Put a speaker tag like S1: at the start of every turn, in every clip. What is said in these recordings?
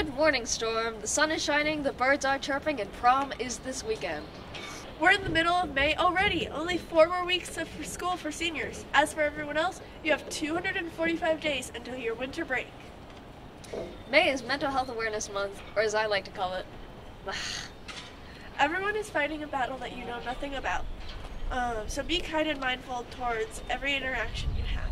S1: Good morning, Storm. The sun is shining, the birds are chirping, and prom is this weekend.
S2: We're in the middle of May already. Only four more weeks of school for seniors. As for everyone else, you have 245 days until your winter break.
S1: May is Mental Health Awareness Month, or as I like to call it,
S2: Everyone is fighting a battle that you know nothing about. Um, so be kind and mindful towards every interaction you have.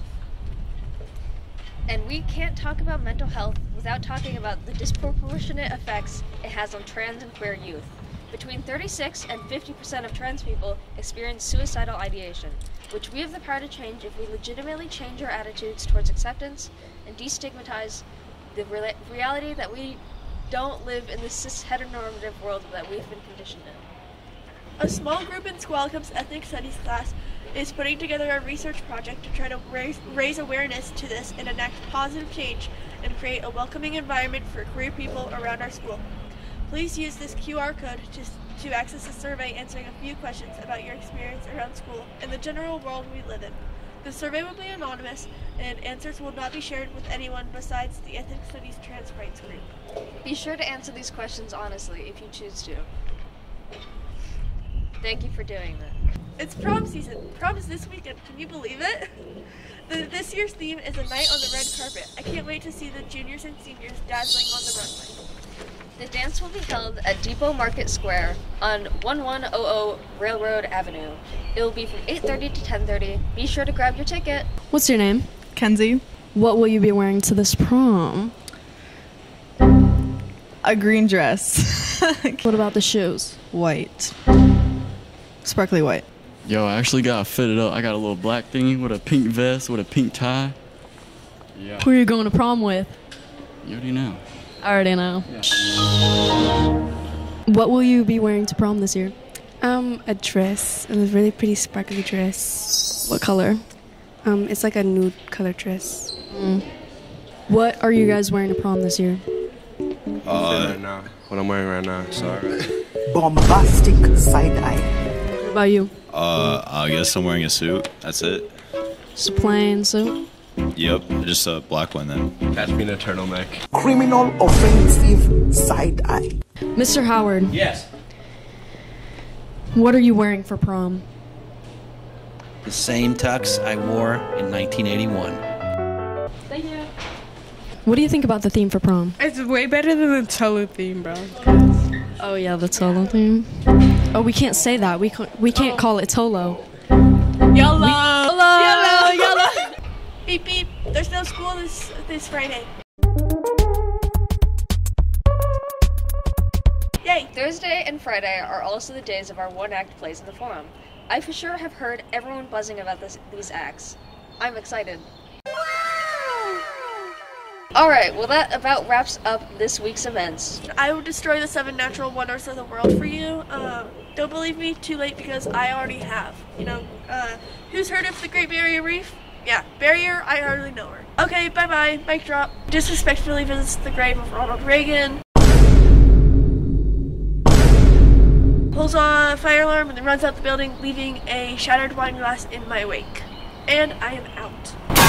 S1: And we can't talk about mental health without talking about the disproportionate effects it has on trans and queer youth. Between 36 and 50% of trans people experience suicidal ideation, which we have the power to change if we legitimately change our attitudes towards acceptance and destigmatize the re- reality that we don't live in the cis heteronormative world that we've been conditioned in.
S2: A small group in Squalicum's ethnic studies class is putting together a research project to try to raise, raise awareness to this and enact positive change and create a welcoming environment for queer people around our school. Please use this QR code to, to access a survey answering a few questions about your experience around school and the general world we live in. The survey will be anonymous, and answers will not be shared with anyone besides the Ethnic Studies Trans Rights Group.
S1: Be sure to answer these questions honestly if you choose to. Thank you for doing that.
S2: It's prom season. Prom is this weekend. Can you believe it? The, this year's theme is a night on the red carpet. I can't wait to see the juniors and seniors dazzling on the runway.
S1: The dance will be held at Depot Market Square on 1100 Railroad Avenue. It will be from 8:30 to 10:30. Be sure to grab your ticket.
S3: What's your name?
S4: Kenzie,
S3: What will you be wearing to this prom?
S4: a green dress,
S3: What about the shoes?
S4: white, sparkly white.
S5: Yo, I actually got fitted up. I got a little black thingy with a pink vest with a pink tie. Yeah.
S3: Who are you going to prom with?
S5: You already know.
S3: I already know. What will you be wearing to prom this year?
S6: Um, a dress, a really pretty sparkly dress.
S3: What color?
S6: Um, it's like a nude color dress.
S3: What are you guys wearing to prom this year?
S7: right now. What I'm wearing right now. Sorry.
S8: bombastic side eye.
S3: What about you?
S9: Uh, I guess I'm wearing a suit. That's it.
S3: Just a plain suit?
S9: Yep, just a black one then.
S7: Catch me in a turtleneck.
S8: Criminal offensive side eye.
S3: Mr. Howard,
S10: Yes.
S3: what are you wearing for prom?
S10: The same tux I wore in 1981.
S1: Thank you.
S3: What do you think about the theme for prom?
S4: It's way better than the Tolo theme, bro.
S3: Oh yeah, the Tolo theme. Oh, we can't say that. We can't, we can't oh. call it Tolo.
S2: Yellow!
S3: Yellow, yellow.
S2: Beep beep. There's no school this this Friday. Yay!
S1: Thursday and Friday are also the days of our one act plays in the forum. I for sure have heard everyone buzzing about this, these acts. I'm excited. Alright, well, that about wraps up this week's events.
S2: I will destroy the seven natural wonders of the world for you. Uh, don't believe me? Too late because I already have. You know, uh, who's heard of the Great Barrier Reef? Yeah, barrier, I hardly know her. Okay, bye bye, mic drop. Disrespectfully visits the grave of Ronald Reagan. Pulls on a fire alarm and then runs out the building, leaving a shattered wine glass in my wake. And I am out.